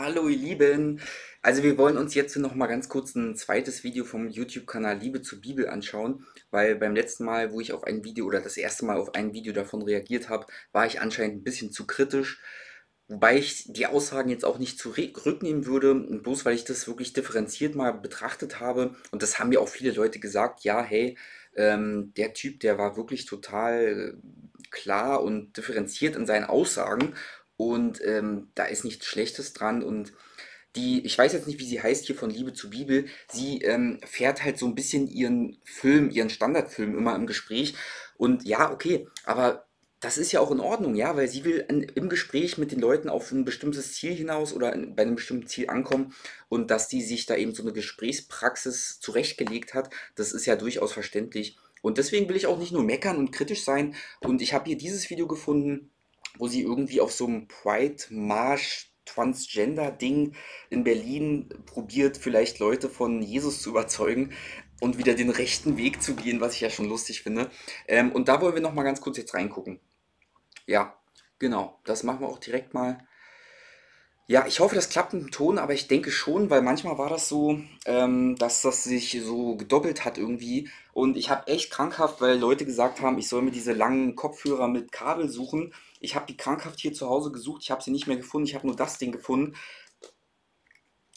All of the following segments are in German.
Hallo ihr Lieben! Also wir wollen uns jetzt noch mal ganz kurz ein zweites Video vom YouTube-Kanal Liebe zur Bibel anschauen, weil beim letzten Mal, wo ich auf ein Video oder das erste Mal auf ein Video davon reagiert habe, war ich anscheinend ein bisschen zu kritisch, wobei ich die Aussagen jetzt auch nicht zurücknehmen würde, bloß weil ich das wirklich differenziert mal betrachtet habe und das haben mir auch viele Leute gesagt, ja hey, ähm, der Typ, der war wirklich total klar und differenziert in seinen Aussagen und ähm, da ist nichts Schlechtes dran. Und die, ich weiß jetzt nicht, wie sie heißt hier von Liebe zu Bibel, sie ähm, fährt halt so ein bisschen ihren Film, ihren Standardfilm immer im Gespräch. Und ja, okay, aber das ist ja auch in Ordnung, ja, weil sie will in, im Gespräch mit den Leuten auf ein bestimmtes Ziel hinaus oder in, bei einem bestimmten Ziel ankommen und dass die sich da eben so eine Gesprächspraxis zurechtgelegt hat, das ist ja durchaus verständlich. Und deswegen will ich auch nicht nur meckern und kritisch sein. Und ich habe hier dieses Video gefunden, wo sie irgendwie auf so einem Pride-Marsch Transgender-Ding in Berlin probiert, vielleicht Leute von Jesus zu überzeugen und wieder den rechten Weg zu gehen, was ich ja schon lustig finde. Ähm, und da wollen wir nochmal ganz kurz jetzt reingucken. Ja, genau, das machen wir auch direkt mal. Ja, ich hoffe, das klappt mit dem Ton, aber ich denke schon, weil manchmal war das so, ähm, dass das sich so gedoppelt hat irgendwie. Und ich habe echt krankhaft, weil Leute gesagt haben, ich soll mir diese langen Kopfhörer mit Kabel suchen. Ich habe die krankhaft hier zu Hause gesucht, ich habe sie nicht mehr gefunden, ich habe nur das Ding gefunden.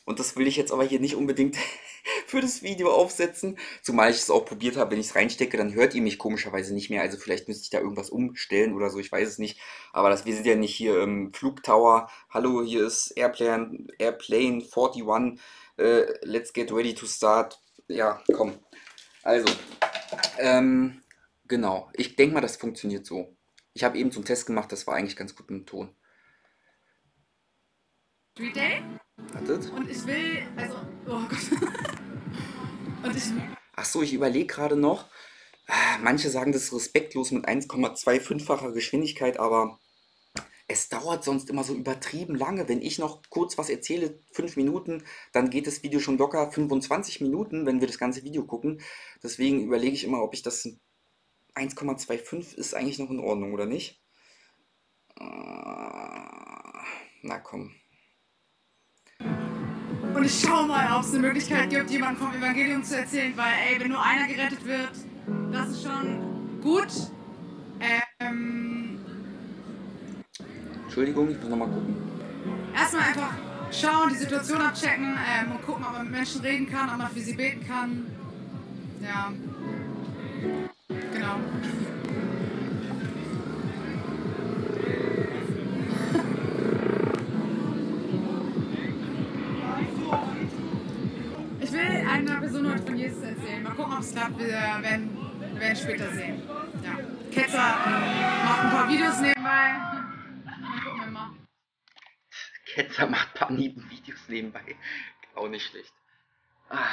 Und das will ich jetzt aber hier nicht unbedingt für das Video aufsetzen. Zumal ich es auch probiert habe, wenn ich es reinstecke, dann hört ihr mich komischerweise nicht mehr. Also vielleicht müsste ich da irgendwas umstellen oder so, ich weiß es nicht. Aber das, wir sind ja nicht hier im Flugtower. Hallo, hier ist Airplane, Airplane 41. Äh, let's get ready to start. Ja, komm. Also, ähm, genau. Ich denke mal, das funktioniert so. Ich habe eben einen Test gemacht, das war eigentlich ganz gut mit dem Ton. Street Day. Wartet. Und ich will, also, oh Gott. Und ich. Ach so, ich überlege gerade noch. Ah, manche sagen, das ist respektlos mit 1,25-facher Geschwindigkeit, aber es dauert sonst immer so übertrieben lange. Wenn ich noch kurz was erzähle, 5 Minuten, dann geht das Video schon locker 25 Minuten, wenn wir das ganze Video gucken. Deswegen überlege ich immer, ob ich das 1,25 ist eigentlich noch in Ordnung, oder nicht? Äh, na komm. Und ich schau mal, ob es eine Möglichkeit gibt, jemandem vom Evangelium zu erzählen, weil, ey, wenn nur einer gerettet wird, das ist schon gut. Ähm, Entschuldigung, ich muss nochmal gucken. erstmal einfach schauen, die Situation abchecken ähm, und gucken, ob man mit Menschen reden kann, ob man für sie beten kann. Ja. Genau. Es klappt. Wir werden, wir werden später sehen. Ja. Ketzer macht ein paar Videos nebenbei. Gucken wir mal. Ketzer macht ein paar Videos nebenbei. Auch nicht schlecht. Ah.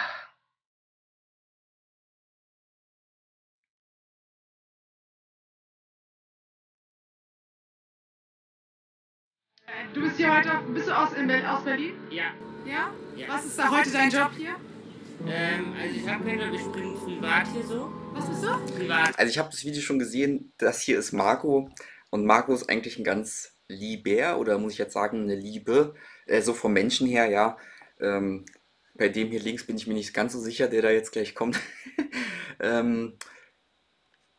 Du bist hier heute, bist du aus, in, aus Berlin? Ja, Ja? Ja. Was ist da heute dein Job hier? Ähm, also ich habe keine, ich bin privat hier so. Was bist du? Privat. Also ich habe das Video schon gesehen, das hier ist Marco und Marco ist eigentlich ein ganz lieber oder muss ich jetzt sagen eine Liebe, äh, so vom Menschen her, ja. Ähm, bei dem hier links bin ich mir nicht ganz so sicher, der da jetzt gleich kommt. ähm,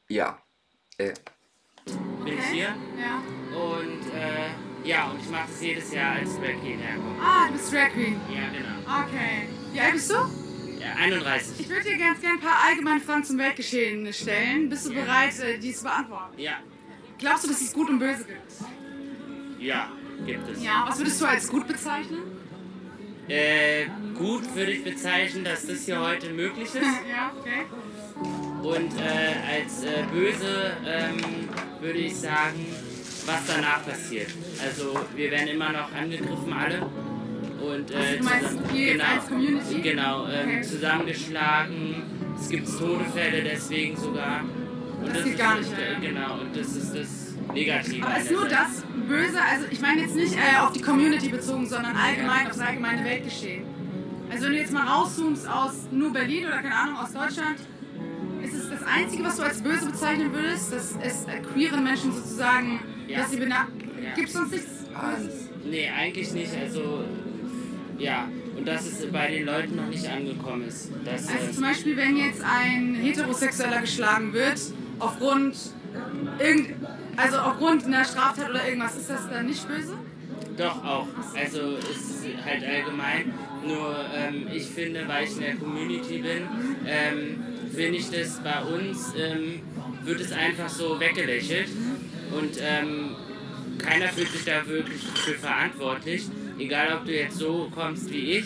ja, äh, Bin ich hier. Ja. Und äh, ja, und ich mache das jedes Jahr als Drag komme. Ah, du bist Drag Queen. Ja, genau. Okay. Wie alt bist du? Ja, 31. Ich würde dir ganz gerne ein paar allgemeine Fragen zum Weltgeschehen stellen. Bist du Ja. bereit, äh, die zu beantworten? Ja, Glaubst du, dass es Gut und Böse gibt? ja, gibt es. Ja. Was würdest du als gut bezeichnen? Äh, gut würde ich bezeichnen, dass das hier heute möglich ist. Ja, okay. Und äh, als äh, böse ähm, würde ich sagen, was danach passiert. Also wir werden immer noch angegriffen alle. Und, äh, Also zusammen- genau? Genau, ähm, zusammengeschlagen. Es gibt Todesfälle deswegen sogar. Und Das geht gar nicht, äh, ja. Genau, und das ist das Negative. Aber ist nur das Böse, also ich meine jetzt nicht äh, auf die Community bezogen, sondern allgemein auf das allgemeine Weltgeschehen. Also wenn du jetzt mal rauszoomst aus nur Berlin oder keine Ahnung, aus Deutschland, ist es das Einzige, was du als böse bezeichnen würdest, dass es äh, queeren Menschen sozusagen, Ja. dass sie bena... Ja. Gibt es sonst nichts Böses? Nee, eigentlich nicht. Also ja, und dass es bei den Leuten noch nicht angekommen ist. Also äh, zum Beispiel, wenn jetzt ein Heterosexueller geschlagen wird, aufgrund irgend, also aufgrund einer Straftat oder irgendwas, ist das dann nicht böse? Doch auch. Also es ist halt allgemein. Nur ähm, ich finde, weil ich in der Community bin, ähm, finde ich das bei uns, ähm, wird es einfach so weggelächelt. Und ähm, keiner fühlt sich da wirklich für verantwortlich. Egal ob du jetzt so kommst wie ich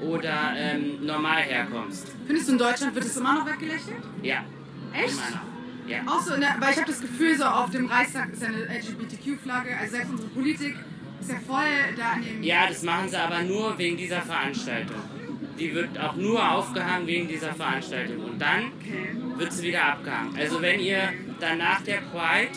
oder ähm, normal herkommst. Findest du, in Deutschland wird es immer noch weggelächelt? Ja. Echt? Immer noch. Ja. Auch so, der, weil ich habe das Gefühl, so auf dem Reichstag ist ja eine LGBTQ-Flagge, also selbst unsere Politik ist ja voll da an dem... Ja, das machen sie aber nur wegen dieser Veranstaltung. Die wird auch nur aufgehangen wegen dieser Veranstaltung. Und dann Okay. wird sie wieder abgehangen. Also wenn ihr dann nach der Pride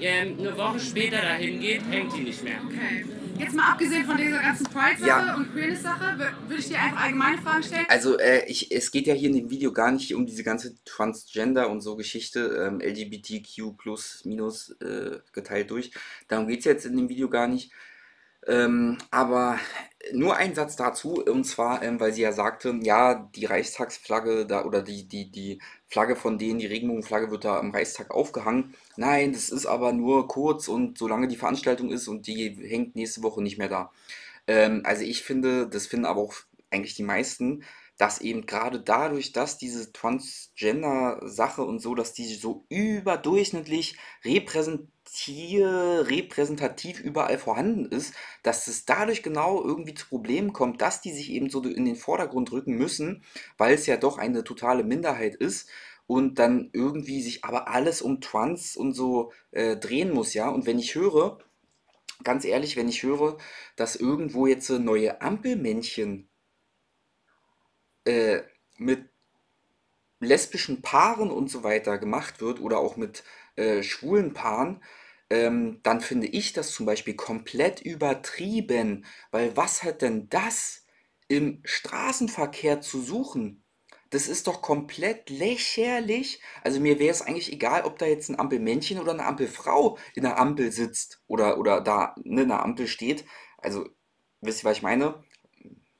ähm, eine Woche später dahin geht, hängt die nicht mehr. Okay. Jetzt mal abgesehen von dieser ganzen Pride-Sache Ja. und Queerness-Sache, wür- würde ich dir einfach allgemeine Fragen stellen. Also äh, ich, es geht ja hier in dem Video gar nicht um diese ganze Transgender und so Geschichte, ähm, LGBTQ plus minus äh, geteilt durch. Darum geht es jetzt in dem Video gar nicht. Ähm, aber nur ein Satz dazu, und zwar, ähm, weil sie ja sagte, ja, die Reichstagsflagge da oder die, die, die Flagge von denen, die Regenbogenflagge wird da am Reichstag aufgehangen. Nein, das ist aber nur kurz und solange die Veranstaltung ist und die hängt nächste Woche nicht mehr da. Ähm, also ich finde, das finden aber auch eigentlich die meisten, dass eben gerade dadurch, dass diese Transgender-Sache und so, dass die so überdurchschnittlich repräsentier, repräsentativ überall vorhanden ist, dass es dadurch genau irgendwie zu Problemen kommt, dass die sich eben so in den Vordergrund rücken müssen, weil es ja doch eine totale Minderheit ist und dann irgendwie sich aber alles um Trans und so äh, drehen muss, ja. Und wenn ich höre, ganz ehrlich, wenn ich höre, dass irgendwo jetzt neue Ampelmännchen äh, mit lesbischen Paaren und so weiter gemacht wird oder auch mit äh, schwulen Paaren, ähm, dann finde ich das zum Beispiel komplett übertrieben, weil was hat denn das im Straßenverkehr zu suchen? Das ist doch komplett lächerlich. Also mir wäre es eigentlich egal, ob da jetzt ein Ampelmännchen oder eine Ampelfrau in der Ampel sitzt oder, oder da ne, in der Ampel steht. Also, wisst ihr, was ich meine?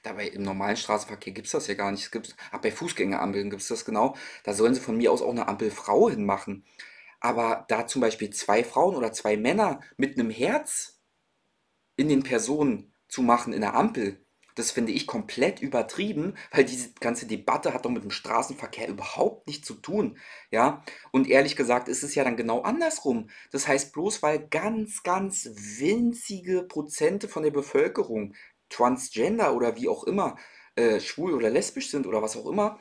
Dabei im normalen Straßenverkehr gibt es das ja gar nicht. Es gibt, ach, bei Fußgängerampeln gibt es das genau. Da sollen sie von mir aus auch eine Ampelfrau hinmachen. Aber da zum Beispiel zwei Frauen oder zwei Männer mit einem Herz in den Personen zu machen in der Ampel, das finde ich komplett übertrieben, weil diese ganze Debatte hat doch mit dem Straßenverkehr überhaupt nichts zu tun. Ja, und ehrlich gesagt ist es ja dann genau andersrum. Das heißt, bloß weil ganz, ganz winzige Prozente von der Bevölkerung transgender oder wie auch immer äh, schwul oder lesbisch sind oder was auch immer,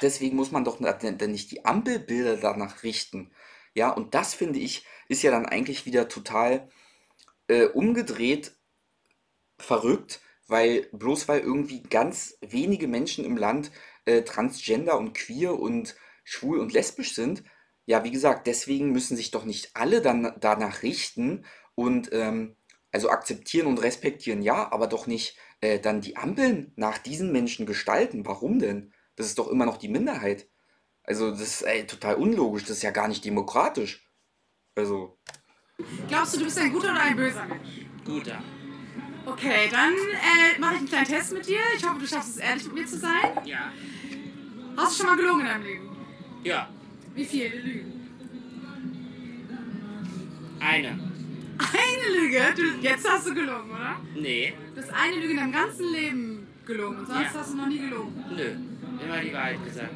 deswegen muss man doch nicht die Ampelbilder danach richten. Ja, und das finde ich, ist ja dann eigentlich wieder total äh, umgedreht verrückt, weil bloß weil irgendwie ganz wenige Menschen im Land äh, transgender und queer und schwul und lesbisch sind, ja, wie gesagt, deswegen müssen sich doch nicht alle dann danach richten und ähm, also akzeptieren und respektieren, ja, aber doch nicht äh, dann die Ampeln nach diesen Menschen gestalten. Warum denn? Das ist doch immer noch die Minderheit. Also das ist ey, total unlogisch, das ist ja gar nicht demokratisch. Also, Glaubst du, du bist ein guter oder ein böser Mensch? Guter. Okay, dann äh, mache ich einen kleinen Test mit dir. Ich hoffe, du schaffst es ehrlich mit mir zu sein. Ja. Hast du schon mal gelogen in deinem Leben? Ja. Wie viele Lügen? Eine. Eine Lüge? Du, jetzt hast du gelogen, oder? Nee. Du hast eine Lüge in deinem ganzen Leben gelogen und sonst Ja. hast du noch nie gelogen. Nö. Immer die Wahrheit gesagt.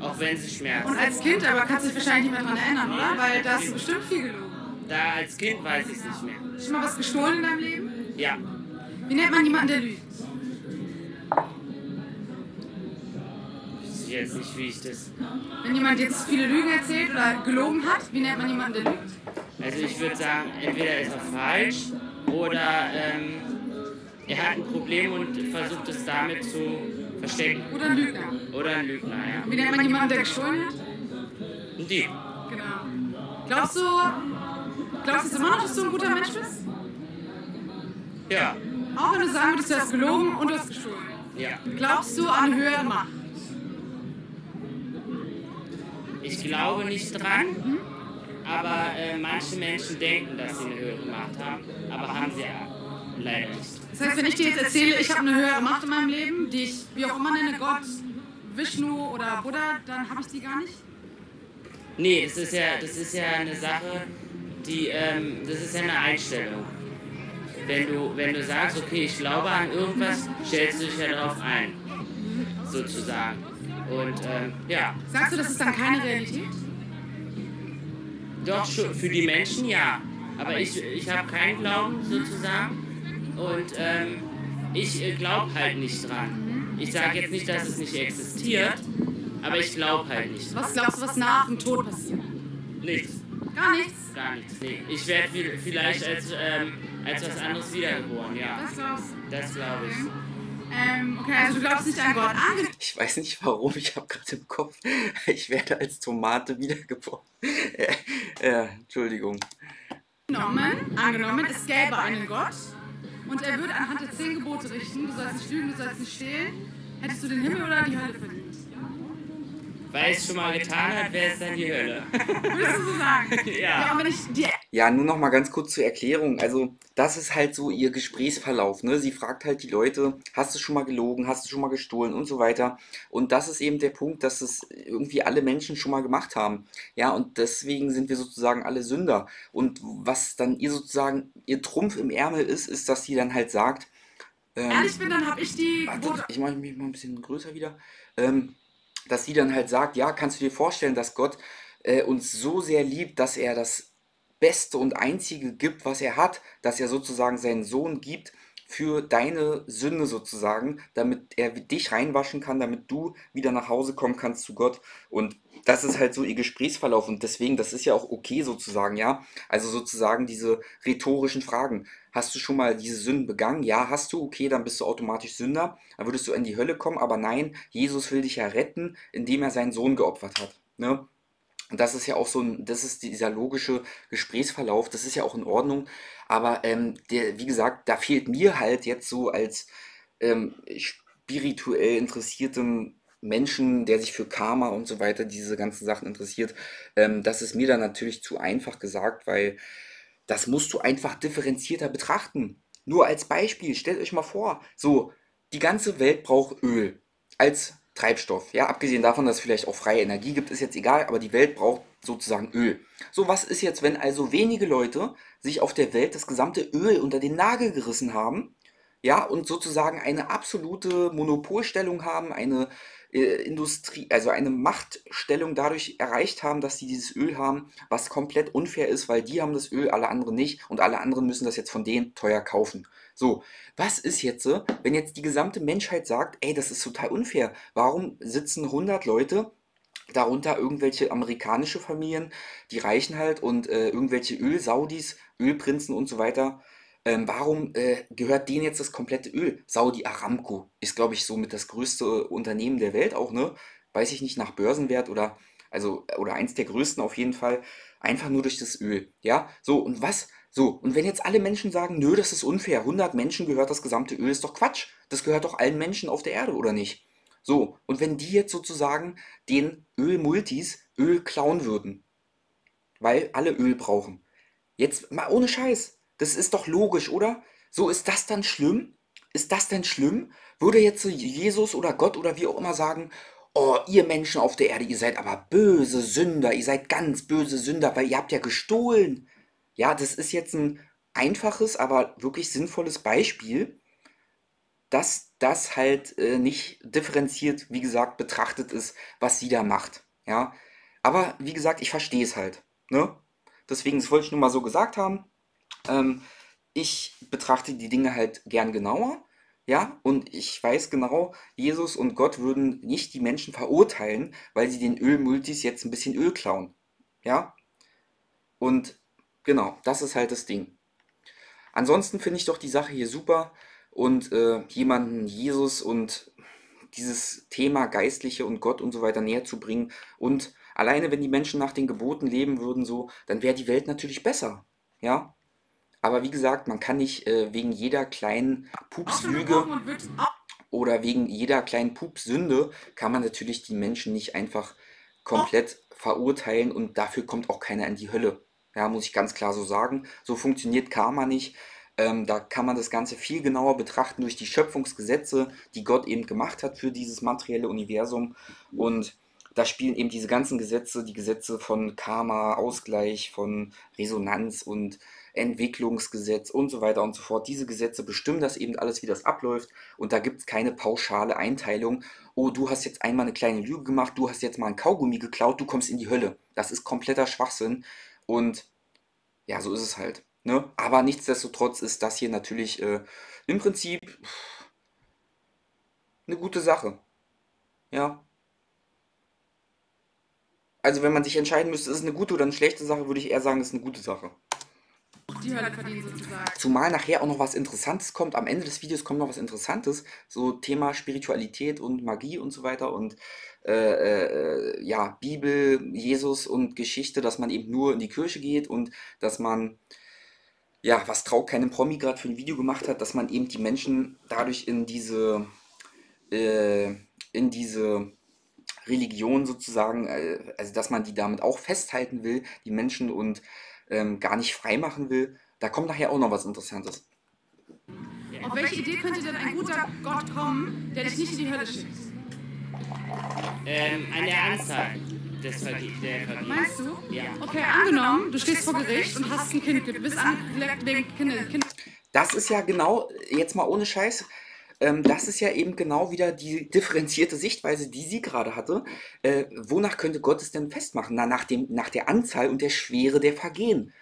Auch wenn sie schmerzt. Und als Kind aber kannst du dich wahrscheinlich nicht mehr daran erinnern, oder? Weil da hast du bestimmt viel gelogen. Da als Kind weiß ich es nicht mehr. Schon mal was gestohlen in deinem Leben? Ja. Wie nennt man jemanden, der lügt? Ich weiß jetzt nicht, wie ich das. Wenn jemand jetzt viele Lügen erzählt oder gelogen hat, wie nennt man jemanden, der lügt? Also ich würde sagen, entweder ist er falsch oder ähm, er hat ein Problem und versucht es damit zu verstecken. Oder ein Lügner. Oder ein Lügner, ja. Wie nennt man jemanden, der gestohlen hat? Ein Dieb. Genau. Glaubst du, glaubst du immer noch, dass du ein guter Mensch bist? Ja. Auch wenn du sagen würdest, du hast gelogen und du hast gestohlen. Ja. Glaubst du an höhere Macht? Ich glaube nicht dran, aber äh, manche Menschen denken, dass sie eine höhere Macht haben, aber haben sie ja leider nicht. Das heißt, wenn ich dir jetzt erzähle, ich habe eine höhere Macht in meinem Leben, die ich wie auch immer nenne, Gott, Vishnu oder Buddha, dann habe ich die gar nicht? Nee, das ist ja, das ist ja eine Sache, die, ähm, das ist ja eine Einstellung. Wenn du, wenn du sagst, okay, ich glaube an irgendwas, stellst du dich ja darauf ein. Sozusagen. Und ähm, ja. Sagst du, das ist dann keine Realität? Doch, schon, für die Menschen ja. Aber ich, ich habe keinen Glauben sozusagen. Und ähm, ich äh, glaube halt nicht dran. Ich sage jetzt nicht, dass es nicht existiert, aber ich glaube halt nicht dran. Was glaubst du, was nach dem Tod passiert? Nichts. Gar nichts? Gar nichts, nee. Ich werde vielleicht als, ähm, als was anderes wiedergeboren, ja. Das glaubst du? Das glaube ich. Ähm, okay, also du glaubst nicht an Gott. Ich weiß nicht warum, ich habe gerade im Kopf, ich werde als Tomate wiedergeboren. ja, Entschuldigung. Angenommen, angenommen, es gäbe einen Gott und er würde anhand der zehn Gebote richten, du sollst nicht lügen, du sollst nicht stehlen, hättest du den Himmel oder die Hölle verdient? Weil es schon mal getan hat, wäre es dann die Hölle. Würdest du so sagen? Ja. Ja, Ja, nur noch mal ganz kurz zur Erklärung. Also, das ist halt so ihr Gesprächsverlauf. Ne? Sie fragt halt die Leute, hast du schon mal gelogen, hast du schon mal gestohlen und so weiter. Und das ist eben der Punkt, dass es irgendwie alle Menschen schon mal gemacht haben. Ja, und deswegen sind wir sozusagen alle Sünder. Und was dann ihr sozusagen, ihr Trumpf im Ärmel ist, ist, dass sie dann halt sagt, ähm, ehrlich bin, dann habe ich die Warte, Gebote. ich mache mich mal ein bisschen größer wieder. Ähm, dass sie dann halt sagt, ja, kannst du dir vorstellen, dass Gott äh, uns so sehr liebt, dass er das Beste und Einzige gibt, was er hat, dass er sozusagen seinen Sohn gibt für deine Sünde sozusagen, damit er dich reinwaschen kann, damit du wieder nach Hause kommen kannst zu Gott. Und das ist halt so ihr Gesprächsverlauf und deswegen, das ist ja auch okay sozusagen, ja. Also sozusagen diese rhetorischen Fragen. Hast du schon mal diese Sünden begangen? Ja, hast du. Okay, dann bist du automatisch Sünder. Dann würdest du in die Hölle kommen. Aber nein, Jesus will dich ja retten, indem er seinen Sohn geopfert hat. Ne? Und das ist ja auch so ein, das ist dieser logische Gesprächsverlauf, das ist ja auch in Ordnung. Aber ähm, der, wie gesagt, da fehlt mir halt jetzt so als ähm, spirituell interessiertem Menschen, der sich für Karma und so weiter, diese ganzen Sachen interessiert, ähm, das ist mir dann natürlich zu einfach gesagt, weil das musst du einfach differenzierter betrachten. Nur als Beispiel, stellt euch mal vor, so, die ganze Welt braucht Öl als Treibstoff. Ja, abgesehen davon, dass es vielleicht auch freie Energie gibt, ist jetzt egal, aber die Welt braucht sozusagen Öl. So, was ist jetzt, wenn also wenige Leute sich auf der Welt das gesamte Öl unter den Nagel gerissen haben, ja, und sozusagen eine absolute Monopolstellung haben, eine Industrie, also eine Machtstellung dadurch erreicht haben, dass sie dieses Öl haben, was komplett unfair ist, weil die haben das Öl, alle anderen nicht und alle anderen müssen das jetzt von denen teuer kaufen. So, was ist jetzt, so, wenn jetzt die gesamte Menschheit sagt, ey, das ist total unfair, warum sitzen 100 Leute darunter irgendwelche amerikanische Familien, die reichen halt und äh, irgendwelche Ölsaudis, Ölprinzen und so weiter. Ähm, warum äh, gehört denen jetzt das komplette Öl? Saudi Aramco ist, glaube ich, somit das größte Unternehmen der Welt auch, ne? Weiß ich nicht, nach Börsenwert oder, also, oder eins der größten auf jeden Fall. Einfach nur durch das Öl, ja? So, und was? So, und wenn jetzt alle Menschen sagen, nö, das ist unfair, 100 Menschen gehört das gesamte Öl, ist doch Quatsch. Das gehört doch allen Menschen auf der Erde, oder nicht? So, und wenn die jetzt sozusagen den Ölmultis Öl klauen würden, weil alle Öl brauchen. Jetzt mal ohne Scheiß, das ist doch logisch, oder? So, ist das dann schlimm? Ist das denn schlimm? Würde jetzt Jesus oder Gott oder wie auch immer sagen, oh, ihr Menschen auf der Erde, ihr seid aber böse Sünder, ihr seid ganz böse Sünder, weil ihr habt ja gestohlen. Ja, das ist jetzt ein einfaches, aber wirklich sinnvolles Beispiel, dass das halt äh, nicht differenziert, wie gesagt, betrachtet ist, was sie da macht. Ja, aber wie gesagt, ich verstehe es halt. Ne? Deswegen, das wollte ich nur mal so gesagt haben. Ähm, ich betrachte die Dinge halt gern genauer. Ja, und ich weiß genau, Jesus und Gott würden nicht die Menschen verurteilen, weil sie den Ölmultis jetzt ein bisschen Öl klauen. Ja, und genau, das ist halt das Ding. Ansonsten finde ich doch die Sache hier super und äh, jemanden Jesus und dieses Thema Geistliche und Gott und so weiter näher zu bringen. Und alleine, wenn die Menschen nach den Geboten leben würden, so, dann wäre die Welt natürlich besser. Ja. Aber wie gesagt, man kann nicht äh, wegen jeder kleinen Pupslüge oder wegen jeder kleinen Pupsünde kann man natürlich die Menschen nicht einfach komplett verurteilen und dafür kommt auch keiner in die Hölle. Ja, muss ich ganz klar so sagen. So funktioniert Karma nicht. Ähm, da kann man das Ganze viel genauer betrachten durch die Schöpfungsgesetze, die Gott eben gemacht hat für dieses materielle Universum. Und da spielen eben diese ganzen Gesetze, die Gesetze von Karma, Ausgleich, von Resonanz und Entwicklungsgesetz und so weiter und so fort. Diese Gesetze bestimmen das eben alles, wie das abläuft. Und da gibt es keine pauschale Einteilung. Oh, du hast jetzt einmal eine kleine Lüge gemacht, du hast jetzt mal ein Kaugummi geklaut, du kommst in die Hölle. Das ist kompletter Schwachsinn. Und ja, so ist es halt. Ne? Aber nichtsdestotrotz ist das hier natürlich äh, im Prinzip eine gute Sache. Ja. Also wenn man sich entscheiden müsste, ist es eine gute oder eine schlechte Sache, würde ich eher sagen, es ist eine gute Sache. Die Hölle verdienen sozusagen. Zumal nachher auch noch was Interessantes kommt. Am Ende des Videos kommt noch was Interessantes. So Thema Spiritualität und Magie und so weiter und äh, äh, ja, Bibel, Jesus und Geschichte, dass man eben nur in die Kirche geht und dass man, ja, was Traut keinem Promi gerade für ein Video gemacht hat, dass man eben die Menschen dadurch in diese, äh, in diese Religion sozusagen, äh, also dass man die damit auch festhalten will, die Menschen und ähm, gar nicht frei machen will. Da kommt nachher auch noch was Interessantes. Auf welche Idee könnte denn ein guter Gott kommen, der dich nicht in die Hölle schickt? Ähm, an der Anzahl des Verge der Vergehen. Meinst du? Ja. Okay, angenommen, du stehst vor Gericht und hast ein Kind, du bist angelegt wegen Kind, kind. Das ist ja genau, jetzt mal ohne Scheiß, ähm, das ist ja eben genau wieder die differenzierte Sichtweise, die sie gerade hatte. Äh, wonach könnte Gott es denn festmachen? Na, nach, dem, nach der Anzahl und der Schwere der Vergehen.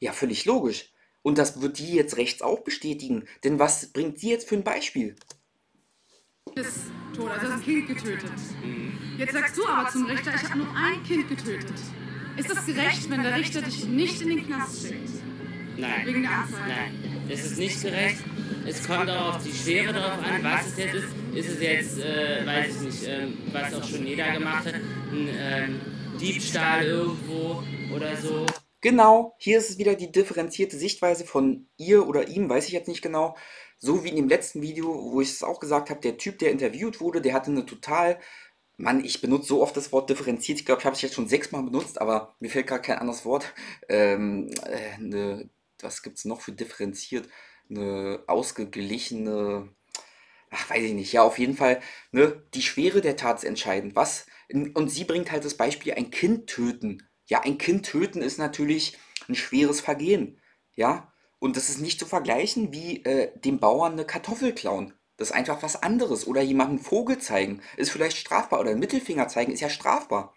Ja, völlig logisch. Und das wird die jetzt rechts auch bestätigen. Denn was bringt sie jetzt für ein Beispiel? ist tot, also hast ein Kind getötet. Jetzt sagst du aber zum Richter, ich habe nur ein Kind getötet. Ist das gerecht, wenn der Richter dich nicht in den Knast schickt? Nein. Wegen der Anzahl? Nein, es ist nicht gerecht. Es kommt auch auf die Schwere darauf an, was es jetzt ist. Ist es jetzt, äh, weiß ich nicht, ähm, was auch schon jeder gemacht hat, ein ähm, Diebstahl irgendwo oder so. Genau, hier ist es wieder die differenzierte Sichtweise von ihr oder ihm, weiß ich jetzt nicht genau. So wie in dem letzten Video, wo ich es auch gesagt habe, der Typ, der interviewt wurde, der hatte eine total. Mann, ich benutze so oft das Wort differenziert. Ich glaube, ich habe es jetzt schon sechsmal benutzt, aber mir fällt gerade kein anderes Wort. Ähm, äh, eine, was gibt es noch für differenziert? Eine ausgeglichene. Ach, weiß ich nicht. Ja, auf jeden Fall, ne, die Schwere der Tat ist entscheidend. Was? Und sie bringt halt das Beispiel, ein Kind töten. Ja, ein Kind töten ist natürlich ein schweres Vergehen. Ja, und das ist nicht zu vergleichen wie äh, dem Bauern eine Kartoffel klauen. Das ist einfach was anderes. Oder jemandem einen Vogel zeigen, ist vielleicht strafbar. Oder einen Mittelfinger zeigen, ist ja strafbar.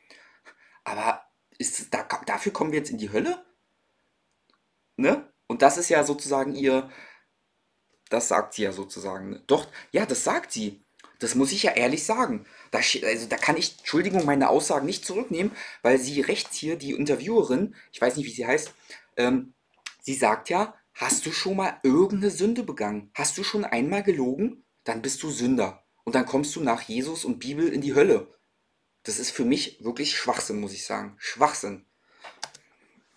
Aber ist, da, dafür kommen wir jetzt in die Hölle? Ne? Und das ist ja sozusagen ihr, das sagt sie ja sozusagen. Ne? Doch, ja, das sagt sie. Das muss ich ja ehrlich sagen. Da, also, da kann ich, Entschuldigung, meine Aussagen nicht zurücknehmen, weil sie rechts hier, die Interviewerin, ich weiß nicht, wie sie heißt, ähm, sie sagt ja, Hast du schon mal irgendeine Sünde begangen? Hast du schon einmal gelogen? Dann bist du Sünder. Und dann kommst du nach Jesus und Bibel in die Hölle. Das ist für mich wirklich Schwachsinn, muss ich sagen. Schwachsinn.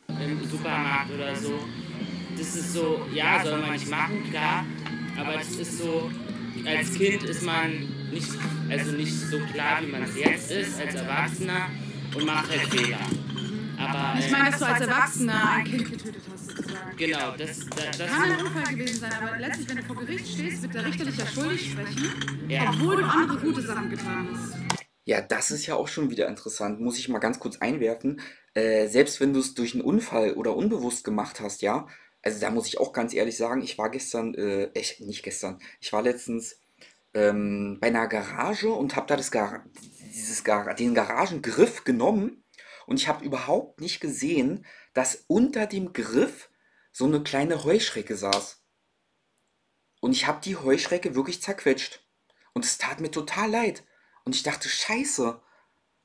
Im Supermarkt oder so. Das ist so, ja, soll man nicht machen, klar. Aber das ist so, als Kind ist man nicht, also nicht so klar, wie man es jetzt ist, als Erwachsener und macht halt Fehler. Aber, Ich meine, dass du als Erwachsener ein Kind getötet hast, sozusagen. Genau, das, das, das Kann ein Unfall gewesen sein, aber letztlich, wenn du vor Gericht stehst, wird der Richter dich ja schuldig sprechen, Ja. obwohl du andere gute Sachen getan hast. Ja, das ist ja auch schon wieder interessant. Muss ich mal ganz kurz einwerfen. Äh, selbst wenn du es durch einen Unfall oder unbewusst gemacht hast, ja. Also da muss ich auch ganz ehrlich sagen, ich war gestern, äh, ich, nicht gestern, ich war letztens ähm, bei einer Garage und habe da das Gar dieses Gar den Garagengriff genommen und ich habe überhaupt nicht gesehen, dass unter dem Griff so eine kleine Heuschrecke saß. Und ich habe die Heuschrecke wirklich zerquetscht. Und es tat mir total leid. Und ich dachte, scheiße.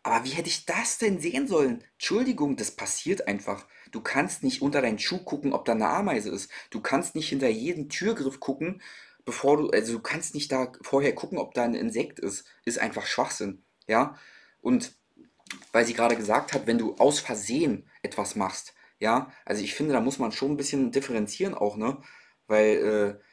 Aber wie hätte ich das denn sehen sollen? Entschuldigung, das passiert einfach. Du kannst nicht unter deinen Schuh gucken, ob da eine Ameise ist. Du kannst nicht hinter jeden Türgriff gucken, bevor du, also du kannst nicht da vorher gucken, ob da ein Insekt ist. Ist einfach Schwachsinn. Ja? Und weil sie gerade gesagt hat, wenn du aus Versehen etwas machst, ja, also ich finde, da muss man schon ein bisschen differenzieren auch, ne? Weil, äh,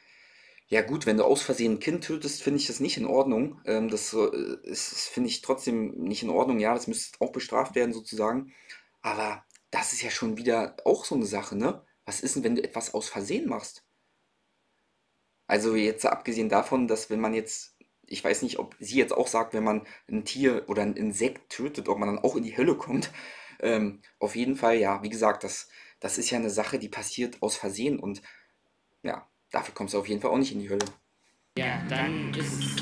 ja gut, wenn du aus Versehen ein Kind tötest, finde ich das nicht in Ordnung. Ähm, das äh, ist, finde ich trotzdem nicht in Ordnung. Ja, das müsste auch bestraft werden sozusagen. Aber das ist ja schon wieder auch so eine Sache, ne? Was ist denn, wenn du etwas aus Versehen machst? Also jetzt abgesehen davon, dass wenn man jetzt, ich weiß nicht, ob sie jetzt auch sagt, wenn man ein Tier oder ein Insekt tötet, ob man dann auch in die Hölle kommt. Ähm, auf jeden Fall, ja, wie gesagt, das, das ist ja eine Sache, die passiert aus Versehen und ja, dafür kommst du auf jeden Fall auch nicht in die Hölle. Ja, dann ist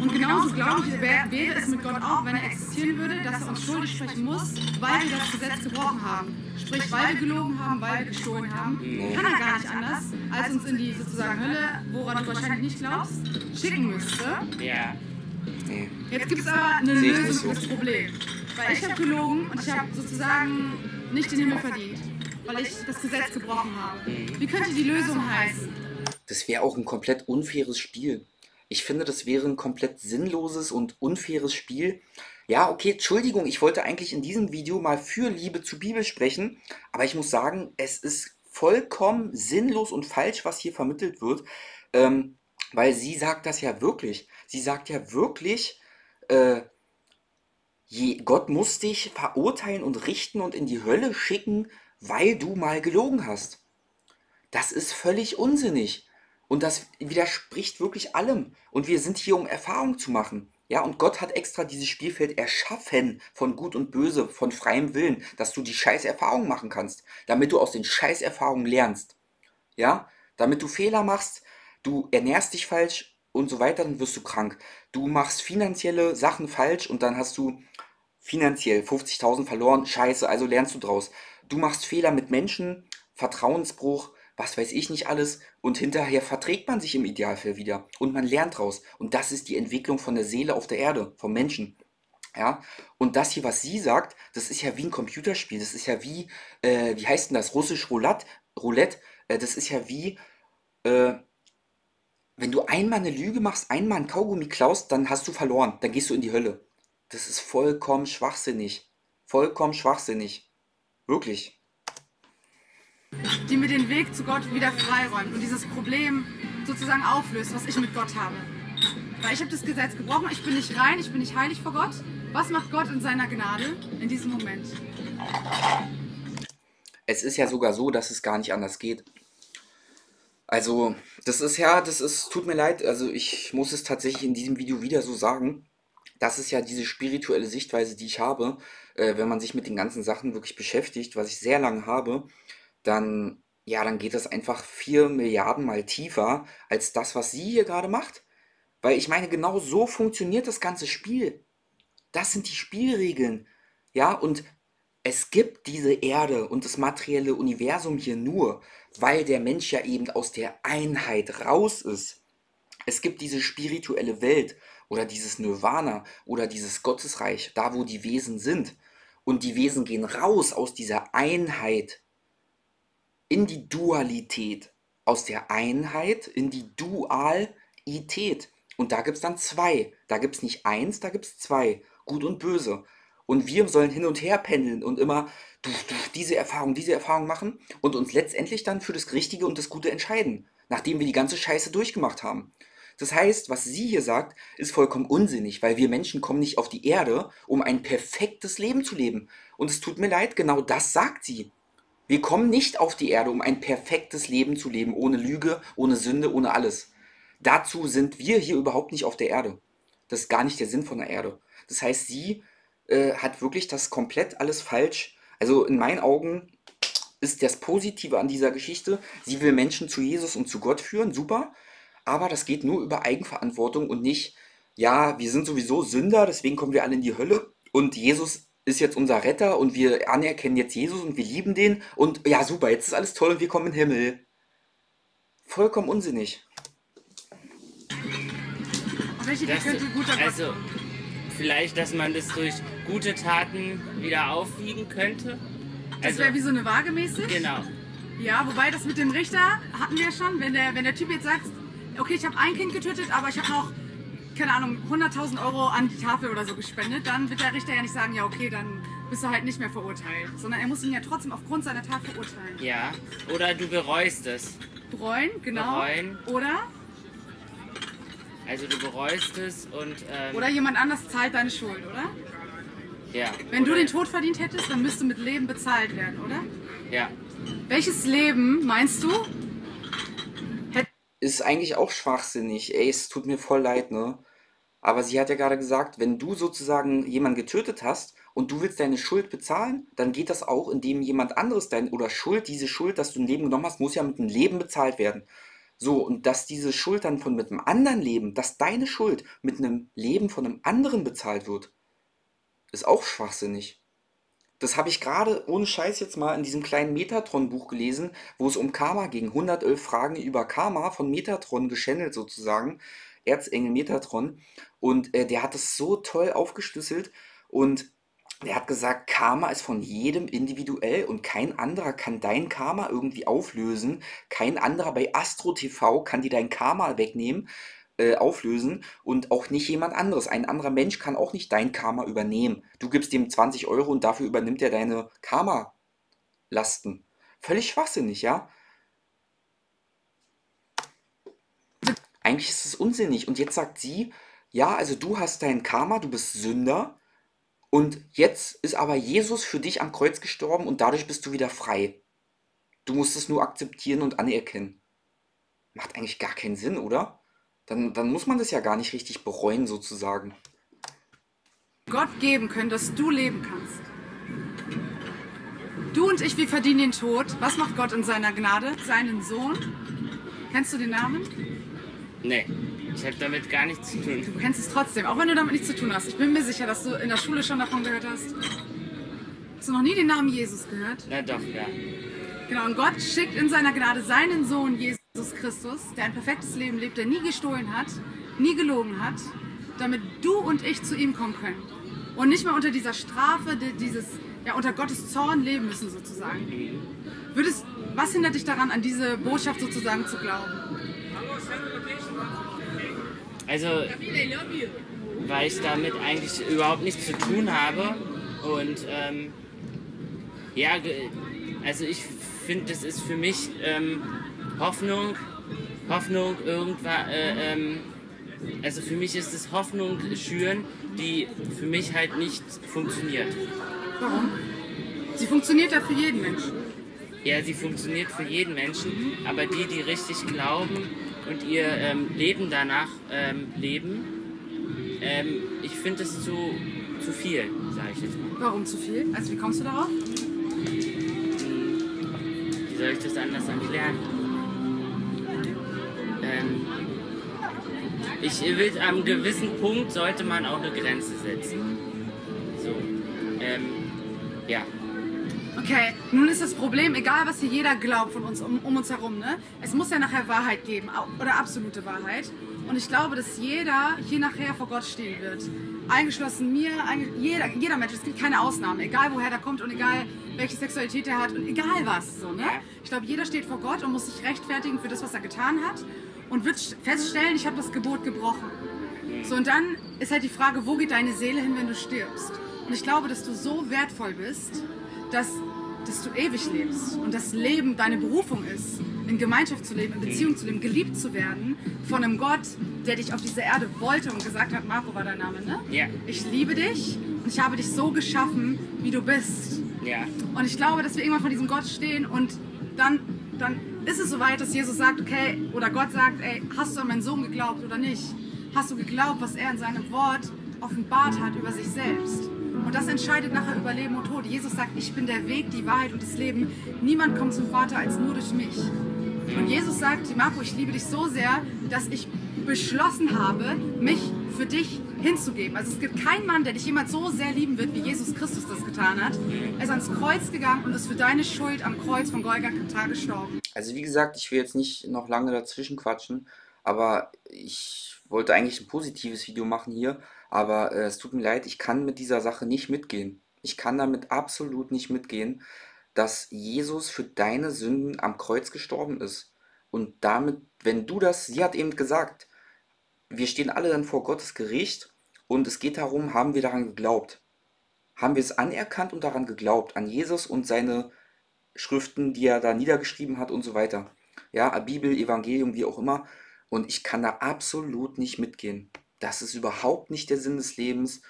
Und genauso glaube ich, wär, wäre es mit Gott auch, wenn er existieren würde, dass er uns schuldig sprechen muss, weil wir das Gesetz gebrochen haben. Sprich, weil wir gelogen haben, weil wir gestohlen haben. Kann er gar nicht anders, als uns in die sozusagen Hölle, woran du wahrscheinlich nicht glaubst, schicken müsste. ja. Nee. Jetzt gibt es aber eine Lösung für das Problem. Weil ich habe gelogen und ich habe sozusagen nicht den Himmel verdient, weil ich das Gesetz gebrochen habe. Wie könnte die Lösung heißen? Das wäre auch ein komplett unfaires Spiel. Ich finde, das wäre ein komplett sinnloses und unfaires Spiel. Ja, okay, Entschuldigung, ich wollte eigentlich in diesem Video mal für Liebe zur Bibel sprechen, aber ich muss sagen, es ist vollkommen sinnlos und falsch, was hier vermittelt wird, ähm, weil sie sagt das ja wirklich. Sie sagt ja wirklich, äh, Gott muss dich verurteilen und richten und in die Hölle schicken, weil du mal gelogen hast. Das ist völlig unsinnig. Und das widerspricht wirklich allem. Und wir sind hier, um Erfahrung zu machen. Ja, und Gott hat extra dieses Spielfeld erschaffen von Gut und Böse, von freiem Willen, dass du die scheiß Erfahrungen machen kannst, damit du aus den scheiß Erfahrungen lernst. Ja, damit du Fehler machst, du ernährst dich falsch und so weiter, dann wirst du krank. Du machst finanzielle Sachen falsch und dann hast du finanziell 50.000 verloren, scheiße, also lernst du draus. Du machst Fehler mit Menschen, Vertrauensbruch, was weiß ich nicht alles und hinterher verträgt man sich im Idealfall wieder und man lernt draus. Und das ist die Entwicklung von der Seele auf der Erde, vom Menschen. Ja, und das hier, was sie sagt, das ist ja wie ein Computerspiel, das ist ja wie, äh, wie heißt denn das, russisch Roulette, Roulette, äh, das ist ja wie, äh, wenn du einmal eine Lüge machst, einmal ein Kaugummi klaust, dann hast du verloren, dann gehst du in die Hölle. Das ist vollkommen schwachsinnig. Vollkommen schwachsinnig. Wirklich. Die mir den Weg zu Gott wieder freiräumt und dieses Problem sozusagen auflöst, was ich mit Gott habe. Weil ich habe das Gesetz gebrochen, ich bin nicht rein, ich bin nicht heilig vor Gott. Was macht Gott in seiner Gnade in diesem Moment? Es ist ja sogar so, dass es gar nicht anders geht. Also, das ist ja, das ist, tut mir leid, also ich muss es tatsächlich in diesem Video wieder so sagen. Das ist ja diese spirituelle Sichtweise, die ich habe. Äh, wenn man sich mit den ganzen Sachen wirklich beschäftigt, was ich sehr lange habe, dann, ja, dann geht das einfach vier Milliarden mal tiefer als das, was sie hier gerade macht. Weil ich meine, genau so funktioniert das ganze Spiel. Das sind die Spielregeln. Ja, und es gibt diese Erde und das materielle Universum hier nur, weil der Mensch ja eben aus der Einheit raus ist. Es gibt diese spirituelle Welt oder dieses Nirvana oder dieses Gottesreich, da wo die Wesen sind. Und die Wesen gehen raus aus dieser Einheit in die Dualität. Aus der Einheit in die Dualität. Und da gibt es dann zwei. Da gibt es nicht eins, da gibt es zwei. Gut und böse. Und wir sollen hin und her pendeln und immer diese Erfahrung, diese Erfahrung machen und uns letztendlich dann für das Richtige und das Gute entscheiden, nachdem wir die ganze Scheiße durchgemacht haben. Das heißt, was sie hier sagt, ist vollkommen unsinnig, weil wir Menschen kommen nicht auf die Erde, um ein perfektes Leben zu leben. Und es tut mir leid, genau das sagt sie. Wir kommen nicht auf die Erde, um ein perfektes Leben zu leben, ohne Lüge, ohne Sünde, ohne alles. Dazu sind wir hier überhaupt nicht auf der Erde. Das ist gar nicht der Sinn von der Erde. Das heißt, sie äh, hat wirklich das komplett alles falsch. Also in meinen Augen ist das Positive an dieser Geschichte, sie will Menschen zu Jesus und zu Gott führen, super. Aber das geht nur über Eigenverantwortung und nicht, ja, wir sind sowieso Sünder, deswegen kommen wir alle in die Hölle und Jesus ist jetzt unser Retter und wir anerkennen jetzt Jesus und wir lieben den und ja, super, jetzt ist alles toll und wir kommen in den Himmel. Vollkommen unsinnig. Das, also, vielleicht, dass man das durch gute Taten wieder aufwiegen könnte. Das Also, wäre wie so eine Waage mäßig? genau. Ja, wobei das mit dem Richter hatten wir schon. Wenn der, wenn der Typ jetzt sagt, okay, ich habe ein Kind getötet, aber ich habe noch, keine Ahnung, 100.000 Euro an die Tafel oder so gespendet, dann wird der Richter ja nicht sagen, ja, okay, dann bist du halt nicht mehr verurteilt. Sondern er muss ihn ja trotzdem aufgrund seiner Tat verurteilen. Ja. Oder du bereust es. Bereuen, genau. Bereuen. Oder? Also du bereust es und ähm, Oder jemand anders zahlt deine Schuld, oder? ja. Wenn du den Tod verdient hättest, dann müsste mit Leben bezahlt werden, oder? Ja. Welches Leben, meinst du, Ist ist eigentlich auch schwachsinnig. Ey, es tut mir voll leid, ne? Aber sie hat ja gerade gesagt, wenn du sozusagen jemanden getötet hast und du willst deine Schuld bezahlen, dann geht das auch, indem jemand anderes dein oder Schuld, diese Schuld, dass du ein Leben genommen hast, muss ja mit einem Leben bezahlt werden. So, und dass diese Schuld dann von mit einem anderen Leben, dass deine Schuld mit einem Leben von einem anderen bezahlt wird, ist auch schwachsinnig. Das habe ich gerade ohne Scheiß jetzt mal in diesem kleinen Metatron-Buch gelesen, wo es um Karma ging. 111 Fragen über Karma von Metatron geschändelt sozusagen. Erzengel Metatron. Und äh, der hat es so toll aufgeschlüsselt. Und der hat gesagt, Karma ist von jedem individuell und kein anderer kann dein Karma irgendwie auflösen. Kein anderer bei Astro TV kann dir dein Karma wegnehmen. Äh, auflösen und auch nicht jemand anderes. Ein anderer Mensch kann auch nicht dein Karma übernehmen. Du gibst ihm 20 Euro und dafür übernimmt er deine Karma-Lasten. Völlig schwachsinnig, ja? Eigentlich ist es unsinnig. Und jetzt sagt sie, ja, also du hast dein Karma, du bist Sünder. Und jetzt ist aber Jesus für dich am Kreuz gestorben und dadurch bist du wieder frei. Du musst es nur akzeptieren und anerkennen. Macht eigentlich gar keinen Sinn, oder? dann, dann muss man das ja gar nicht richtig bereuen, sozusagen. Gott geben können, dass du leben kannst. Du und ich, wir verdienen den Tod. Was macht Gott in seiner Gnade? Seinen Sohn. Kennst du den Namen? Nee, ich habe damit gar nichts zu tun. Du kennst es trotzdem, auch wenn du damit nichts zu tun hast. Ich bin mir sicher, dass du in der Schule schon davon gehört hast. Hast du noch nie den Namen Jesus gehört? Na doch, ja. Genau, und Gott schickt in seiner Gnade seinen Sohn Jesus Christus, der ein perfektes Leben lebt, der nie gestohlen hat, nie gelogen hat, damit du und ich zu ihm kommen können. Und nicht mehr unter dieser Strafe, dieses, ja, unter Gottes Zorn leben müssen sozusagen. Würdest, was hindert dich daran, an diese Botschaft sozusagen zu glauben? Also, weil ich damit eigentlich überhaupt nichts zu tun habe und ähm, ja, also ich finde, das ist für mich ähm, Hoffnung, Hoffnung irgendwann, äh, ähm, also für mich ist es Hoffnung schüren, die für mich halt nicht funktioniert. Warum? Sie funktioniert ja für jeden Menschen. Ja, sie funktioniert für jeden Menschen, aber die, die richtig glauben und ihr ähm, Leben danach ähm, leben, ähm, ich finde es zu, zu viel, sage ich jetzt mal. Warum zu viel? Also wie kommst du darauf? Hm, wie soll ich das anders erklären? Ähm, ich will, am gewissen Punkt sollte man auch eine Grenze setzen. So, ähm, ja. Okay, nun ist das Problem, egal was hier jeder glaubt von uns um, um uns herum, ne? Es muss ja nachher Wahrheit geben oder absolute Wahrheit. Und ich glaube, dass jeder hier nachher vor Gott stehen wird. Eingeschlossen mir, jeder, jeder Mensch, es gibt keine Ausnahme, egal woher der kommt und egal welche Sexualität er hat und egal was. So, ne? Ich glaube, jeder steht vor Gott und muss sich rechtfertigen für das, was er getan hat und wird feststellen, ich habe das Gebot gebrochen. So, und dann ist halt die Frage, wo geht deine Seele hin, wenn du stirbst? Und ich glaube, dass du so wertvoll bist, dass, dass du ewig lebst und das Leben deine Berufung ist, in Gemeinschaft zu leben, in Beziehung zu leben, geliebt zu werden von einem Gott, der dich auf diese Erde wollte und gesagt hat, Marco war dein Name, ne? Ja. Ich liebe dich und ich habe dich so geschaffen, wie du bist. Ja. Und ich glaube, dass wir irgendwann vor diesem Gott stehen und dann, dann ist es soweit, dass Jesus sagt, okay, oder Gott sagt, ey, hast du an meinen Sohn geglaubt oder nicht? Hast du geglaubt, was er in seinem Wort offenbart hat über sich selbst? Und das entscheidet nachher über Leben und Tod. Jesus sagt, ich bin der Weg, die Wahrheit und das Leben. Niemand kommt zum Vater als nur durch mich. Und Jesus sagt, Marco, ich liebe dich so sehr, dass ich beschlossen habe, mich für dich hinzugeben. Also es gibt keinen Mann, der dich jemals so sehr lieben wird, wie Jesus Christus das getan hat. Er ist ans Kreuz gegangen und ist für deine Schuld am Kreuz von Golgatha gestorben. Also wie gesagt, ich will jetzt nicht noch lange dazwischen quatschen, aber ich wollte eigentlich ein positives Video machen hier, aber äh, es tut mir leid, ich kann mit dieser Sache nicht mitgehen. Ich kann damit absolut nicht mitgehen, dass Jesus für deine Sünden am Kreuz gestorben ist. Und damit, wenn du das, sie hat eben gesagt, wir stehen alle dann vor Gottes Gericht und es geht darum, haben wir daran geglaubt? Haben wir es anerkannt und daran geglaubt, an Jesus und seine Schriften, die er da niedergeschrieben hat und so weiter. Ja, Bibel, Evangelium, wie auch immer. Und ich kann da absolut nicht mitgehen. Das ist überhaupt nicht der Sinn des Lebens.